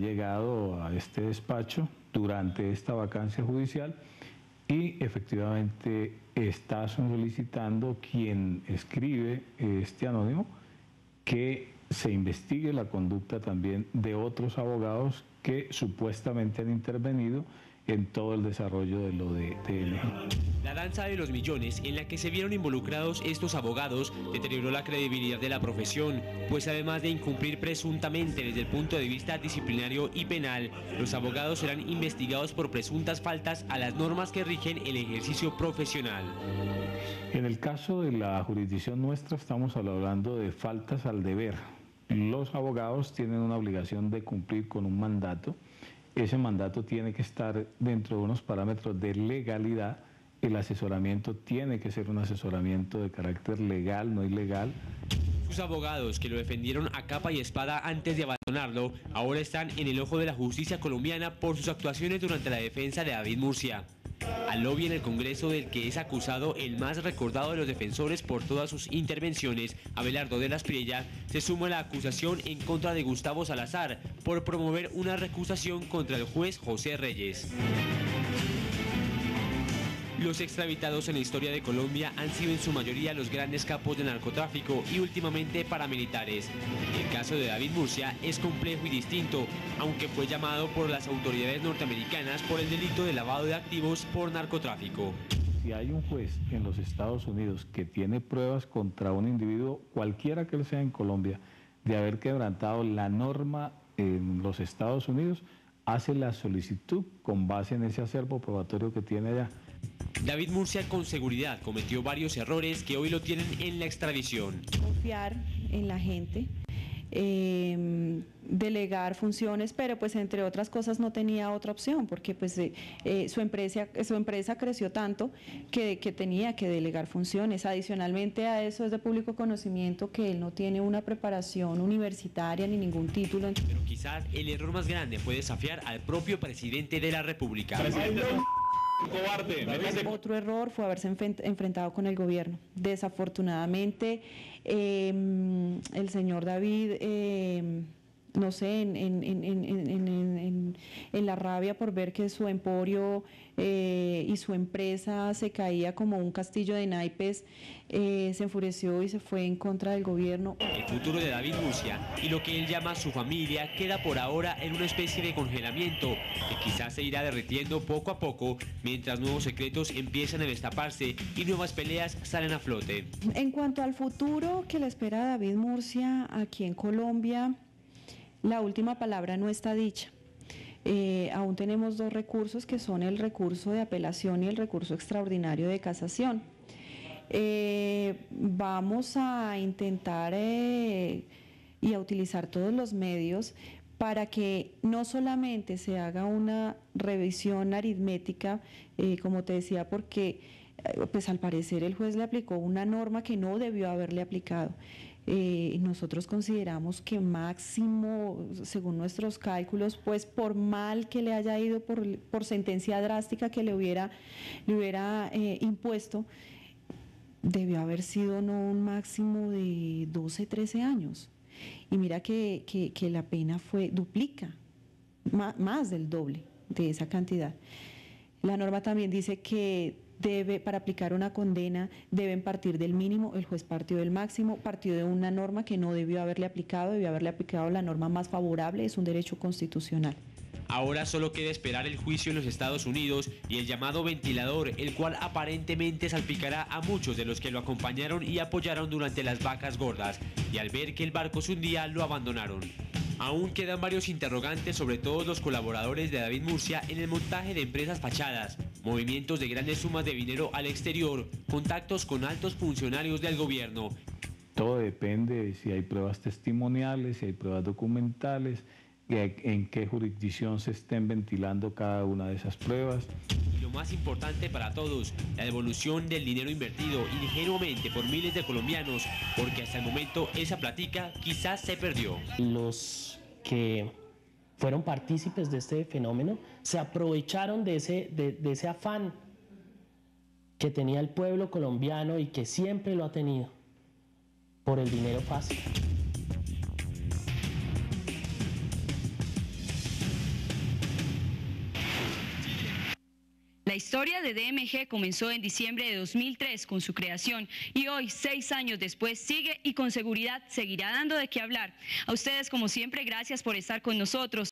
llegado a este despacho durante esta vacancia judicial y efectivamente está solicitando quien escribe este anónimo que se investigue la conducta también de otros abogados que supuestamente han intervenido en todo el desarrollo de lo de TNG. La danza de los millones en la que se vieron involucrados estos abogados deterioró la credibilidad de la profesión, pues además de incumplir presuntamente desde el punto de vista disciplinario y penal, los abogados serán investigados por presuntas faltas a las normas que rigen el ejercicio profesional. En el caso de la jurisdicción nuestra estamos hablando de faltas al deber. Los abogados tienen una obligación de cumplir con un mandato ese mandato tiene que estar dentro de unos parámetros de legalidad. El asesoramiento tiene que ser un asesoramiento de carácter legal, no ilegal. Sus abogados que lo defendieron a capa y espada antes de abandonarlo, ahora están en el ojo de la justicia colombiana por sus actuaciones durante la defensa de David Murcia al lobby en el Congreso del que es acusado el más recordado de los defensores por todas sus intervenciones, Abelardo de las Priella, se suma la acusación en contra de Gustavo Salazar por promover una recusación contra el juez José Reyes. Los extraditados en la historia de Colombia han sido en su mayoría los grandes capos de narcotráfico y últimamente paramilitares. El caso de David Murcia es complejo y distinto, aunque fue llamado por las autoridades norteamericanas por el delito de lavado de activos por narcotráfico. Si hay un juez en los Estados Unidos que tiene pruebas contra un individuo, cualquiera que él sea en Colombia, de haber quebrantado la norma en los Estados Unidos, hace la solicitud con base en ese acervo probatorio que tiene allá. David Murcia con seguridad cometió varios errores que hoy lo tienen en la extradición. Confiar en la gente, em, delegar funciones, pero pues entre otras cosas no tenía otra opción porque pues eh, eh, su, empresa, su empresa creció tanto que, que, tenía que delegar funciones. Adicionalmente a eso es de público conocimiento que él no tiene una preparación universitaria ni ningún título. Pero quizás el error más grande fue desafiar al propio presidente de la República. Otro error fue haberse enfrentado con el gobierno. Desafortunadamente, em, el señor David... Em, no sé, en, en, en, en, la rabia por ver que su emporio eh, y su empresa se caía como un castillo de naipes, eh, se enfureció y se fue en contra del gobierno. El futuro de David Murcia y lo que él llama su familia queda por ahora en una especie de congelamiento que quizás se irá derritiendo poco a poco mientras nuevos secretos empiezan a destaparse y nuevas peleas salen a flote. En cuanto al futuro que le espera a David Murcia aquí en Colombia, la última palabra no está dicha. Eh, aún tenemos dos recursos que son el recurso de apelación y el recurso extraordinario de casación. Eh, vamos a intentar eh, y a utilizar todos los medios para que no solamente se haga una revisión aritmética, como te decía, porque pues al parecer el juez le aplicó una norma que no debió haberle aplicado. Eh, nosotros consideramos que máximo, según nuestros cálculos, pues por mal que le haya ido, por, sentencia drástica que le hubiera, le hubiera eh, impuesto, debió haber sido no un máximo de 12, 13 años. Y mira que, que, la pena fue, duplica, más del doble de esa cantidad. La norma también dice que debe, para aplicar una condena, deben partir del mínimo, el juez partió del máximo, partió de una norma que no debió haberle aplicado, debió haberle aplicado la norma más favorable, es un derecho constitucional. Ahora solo queda esperar el juicio en los Estados Unidos y el llamado ventilador, el cual aparentemente salpicará a muchos de los que lo acompañaron y apoyaron durante las vacas gordas, y al ver que el barco se hundía lo abandonaron. Aún quedan varios interrogantes sobre todos los colaboradores de David Murcia en el montaje de empresas fachadas, movimientos de grandes sumas de dinero al exterior, contactos con altos funcionarios del gobierno. Todo depende de si hay pruebas testimoniales, si hay pruebas documentales, en qué jurisdicción se estén ventilando cada una de esas pruebas. Lo más importante para todos, la devolución del dinero invertido ingenuamente por miles de colombianos, porque hasta el momento esa platica quizás se perdió. Los que fueron partícipes de este fenómeno se aprovecharon de ese, de, ese afán que tenía el pueblo colombiano y que siempre lo ha tenido por el dinero fácil. La historia de DMG comenzó en diciembre de 2003 con su creación y hoy, seis años después, sigue y con seguridad seguirá dando de qué hablar. A ustedes, como siempre, gracias por estar con nosotros.